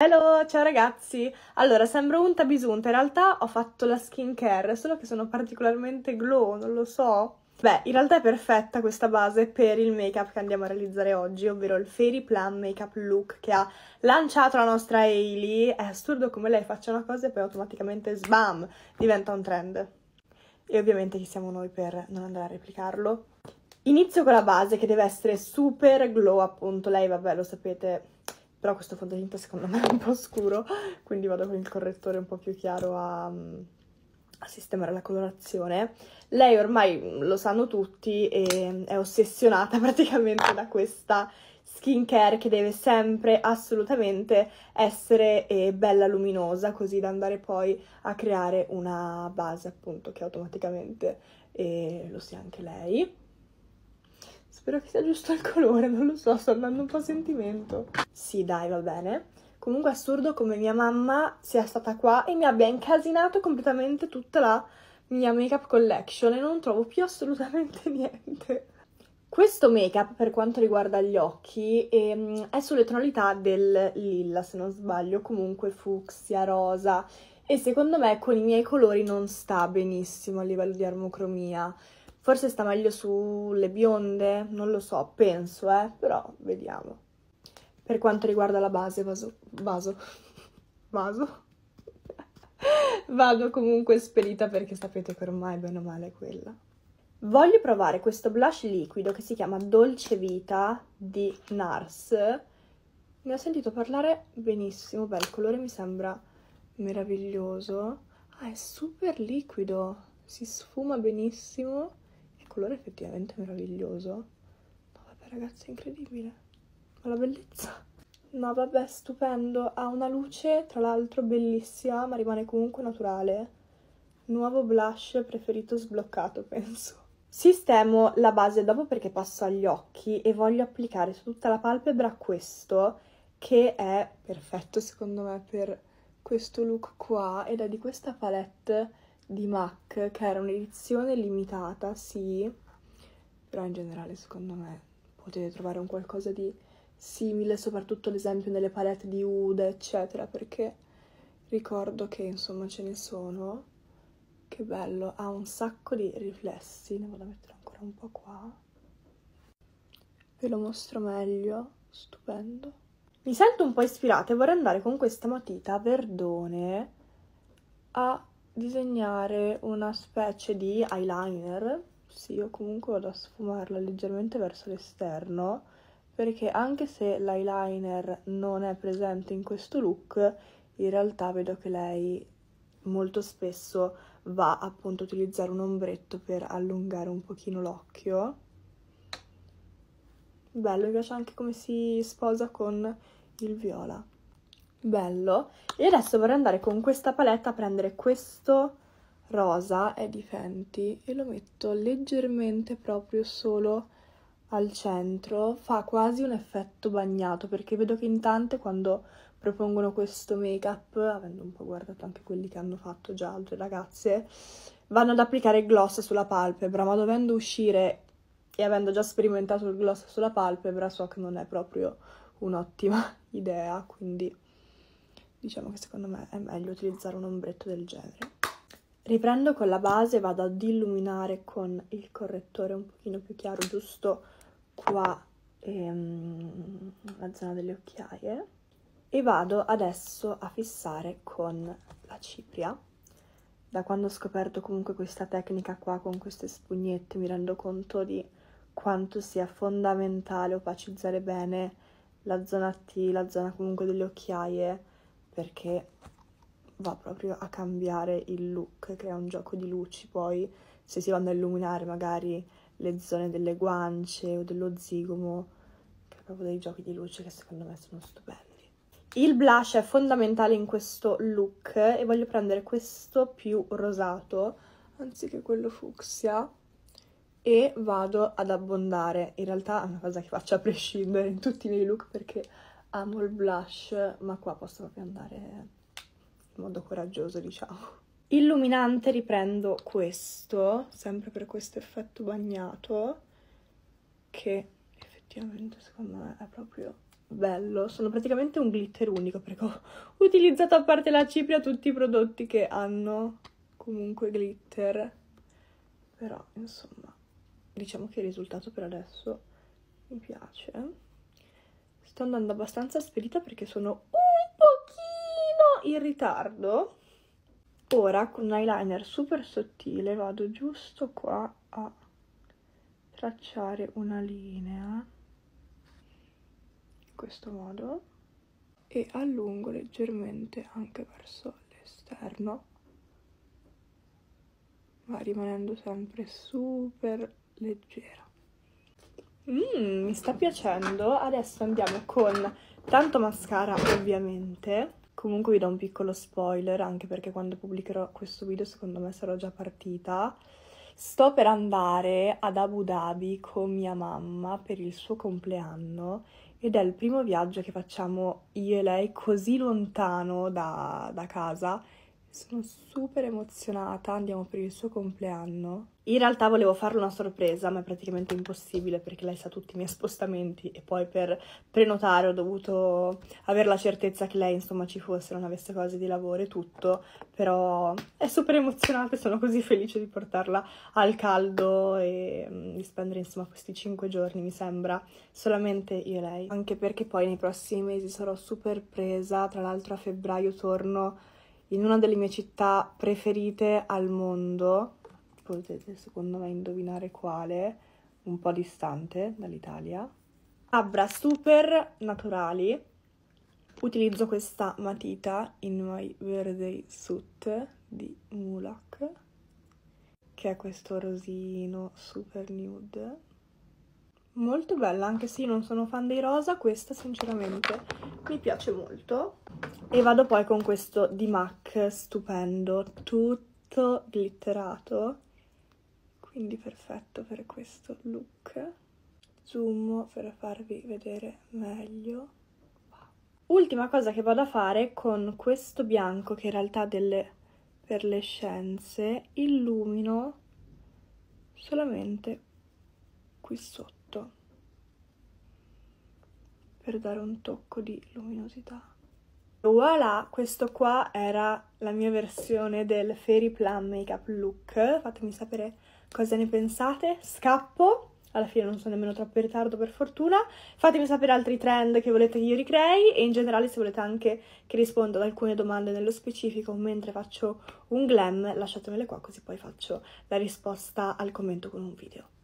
Hello, ciao ragazzi! Allora, sembro unta bisunta, in realtà ho fatto la skincare, solo che sono particolarmente glow, non lo so. Beh, in realtà è perfetta questa base per il make-up che andiamo a realizzare oggi, ovvero il Fairy Plum Makeup Look che ha lanciato la nostra Hailey. È assurdo come lei faccia una cosa e poi automaticamente sbam, diventa un trend. E ovviamente chi siamo noi per non andare a replicarlo. Inizio con la base che deve essere super glow, appunto. Lei, vabbè, lo sapete, però questo fondotinta secondo me è un po' scuro, quindi vado con il correttore un po' più chiaro a, a sistemare la colorazione. Lei ormai lo sanno tutti e è ossessionata praticamente da questa skincare che deve sempre assolutamente essere eh, bella luminosa così da andare poi a creare una base appunto che automaticamente eh, lo sia anche lei. Spero che sia giusto il colore, non lo so, sto andando un po' a sentimento. Sì, dai, va bene. Comunque è assurdo come mia mamma sia stata qua e mi abbia incasinato completamente tutta la mia makeup collection e non trovo più assolutamente niente. Questo make-up, per quanto riguarda gli occhi, ehm, è sulle tonalità del lilla, se non sbaglio, comunque fucsia, rosa, e secondo me con i miei colori non sta benissimo a livello di armocromia. Forse sta meglio sulle bionde, non lo so, penso, eh, però vediamo. Per quanto riguarda la base, vaso, vaso, vaso, vado comunque spedita perché sapete che ormai bene o male è quella. Voglio provare questo blush liquido che si chiama Dolce Vita di NARS. Ne ho sentito parlare benissimo, beh il colore mi sembra meraviglioso. Ah, è super liquido, si sfuma benissimo colore effettivamente meraviglioso. No, vabbè, ragazzi, è incredibile. Ma la bellezza. No, vabbè, stupendo. Ha una luce, tra l'altro, bellissima, ma rimane comunque naturale. Nuovo blush preferito sbloccato, penso. Sistemo la base dopo perché passo agli occhi e voglio applicare su tutta la palpebra questo, che è perfetto secondo me per questo look qua, ed è di questa palette di MAC, che era un'edizione limitata, sì, però in generale secondo me potete trovare un qualcosa di simile, soprattutto ad esempio nelle palette di Ude, eccetera, perché ricordo che insomma ce ne sono. Che bello, ha un sacco di riflessi, ne vado a mettere ancora un po' qua. Ve lo mostro meglio, stupendo. Mi sento un po' ispirata e vorrei andare con questa matita verdone a disegnare una specie di eyeliner. Sì, io comunque vado a sfumarla leggermente verso l'esterno perché anche se l'eyeliner non è presente in questo look, in realtà vedo che lei molto spesso va appunto a utilizzare un ombretto per allungare un pochino l'occhio. Bello, mi piace anche come si sposa con il viola bello. E adesso vorrei andare con questa paletta a prendere questo rosa è di Fenty e lo metto leggermente proprio solo al centro. Fa quasi un effetto bagnato perché vedo che in tante quando propongono questo make up avendo un po' guardato anche quelli che hanno fatto già altre ragazze vanno ad applicare il gloss sulla palpebra. Ma dovendo uscire e avendo già sperimentato il gloss sulla palpebra so che non è proprio un'ottima idea quindi diciamo che secondo me è meglio utilizzare un ombretto del genere. Riprendo con la base vado ad illuminare con il correttore un pochino più chiaro, giusto qua ehm, la zona delle occhiaie. E vado adesso a fissare con la cipria. Da quando ho scoperto comunque questa tecnica qua con queste spugnette mi rendo conto di quanto sia fondamentale opacizzare bene la zona T, la zona comunque delle occhiaie perché va proprio a cambiare il look, crea un gioco di luci, poi se si vanno a illuminare magari le zone delle guance o dello zigomo, crea proprio dei giochi di luce che secondo me sono stupendi. Il blush è fondamentale in questo look e voglio prendere questo più rosato anziché quello fucsia e vado ad abbondare. In realtà è una cosa che faccio a prescindere in tutti i miei look perché amo il blush, ma qua posso proprio andare in modo coraggioso, diciamo. Illuminante riprendo questo, sempre per questo effetto bagnato, che effettivamente secondo me è proprio bello. Sono praticamente un glitter unico perché ho utilizzato a parte la cipria tutti i prodotti che hanno comunque glitter. Però, insomma, diciamo che il risultato per adesso mi piace. Sto andando abbastanza spedita perché sono un pochino in ritardo. Ora con un eyeliner super sottile vado giusto qua a tracciare una linea in questo modo e allungo leggermente anche verso l'esterno ma rimanendo sempre super leggera mm, mi sta piacendo. Adesso andiamo con tanto mascara ovviamente. Comunque vi do un piccolo spoiler anche perché quando pubblicherò questo video secondo me sarò già partita. Sto per andare ad Abu Dhabi con mia mamma per il suo compleanno ed è il primo viaggio che facciamo io e lei così lontano da, da casa sono super emozionata, andiamo per il suo compleanno. In realtà volevo farle una sorpresa, ma è praticamente impossibile perché lei sa tutti i miei spostamenti e poi per prenotare ho dovuto avere la certezza che lei insomma ci fosse, non avesse cose di lavoro e tutto, però è super emozionata e sono così felice di portarla al caldo e mm, di spendere insomma questi cinque giorni mi sembra solamente io e lei, anche perché poi nei prossimi mesi sarò super presa, tra l'altro a febbraio torno in una delle mie città preferite al mondo, potete secondo me indovinare quale, un po' distante dall'Italia. Labbra super naturali. Utilizzo questa matita in My Verde Suit di Mulak, che è questo rosino super nude molto bella, anche se io non sono fan dei rosa, questa sinceramente mi piace molto. E vado poi con questo di MAC stupendo, tutto glitterato, quindi perfetto per questo look. Zoom per farvi vedere meglio. Ultima cosa che vado a fare con questo bianco, che in realtà è delle per le scienze, illumino solamente qui sotto per dare un tocco di luminosità. Voilà, questo qua era la mia versione del Fairy Plum Makeup Look. Fatemi sapere cosa ne pensate. Scappo, alla fine non sono nemmeno troppo in ritardo per fortuna. Fatemi sapere altri trend che volete che io ricrei e in generale se volete anche che risponda ad alcune domande nello specifico mentre faccio un glam, lasciatemele qua così poi faccio la risposta al commento con un video.